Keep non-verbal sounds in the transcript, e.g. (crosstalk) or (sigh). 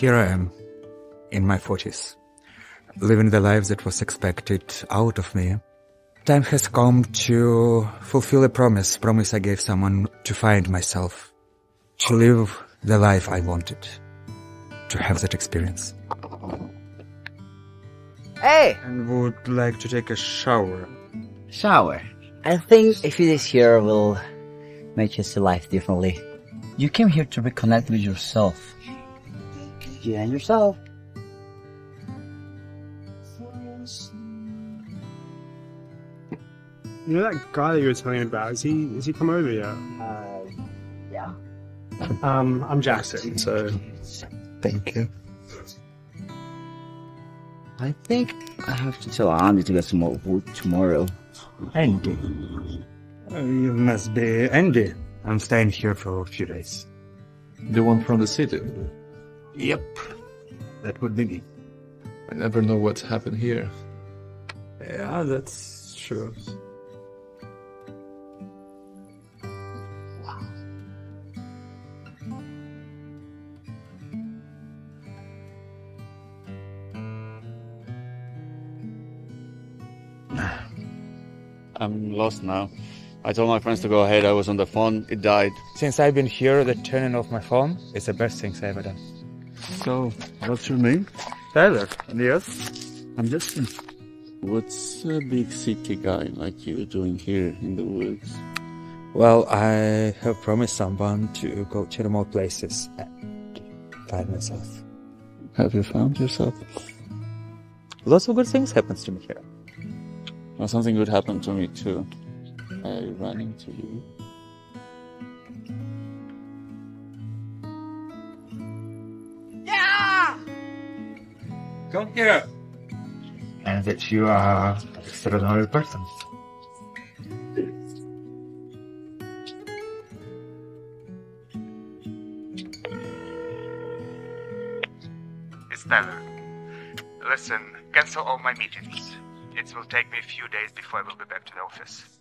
here I am, in my 40s, living the life that was expected out of me. Time has come to fulfill a promise, promise I gave someone to find myself, to live the life I wanted, to have that experience. Hey! And would like to take a shower. Shower. I think a few days here will make you see life differently. You came here to reconnect with yourself. You and yourself. You know that guy that you were telling me about? Is he is he come over yet? Uh, yeah. Um, I'm Jackson. So Thank you. I think I have to tell Andy to get some more wood tomorrow. Andy. Uh, you must be Andy. I'm staying here for a few days. The one from the city. Yep. That would be me. I never know what's happened here. Yeah, that's true. (sighs) I'm lost now. I told my friends to go ahead. I was on the phone. It died. Since I've been here, the turning off my phone is the best thing I've ever done. So, what's your name? Tyler, and yours? I'm Justin. What's a big city guy like you doing here in the woods? Well, I have promised someone to go to remote places and find myself. Have you found yourself? Lots of good things happens to me here. Well, something good happened to me too. I ran into you. Come here. And that you are an extraordinary person. It's Tyler. Listen, cancel all my meetings. It will take me a few days before I will be back to the office.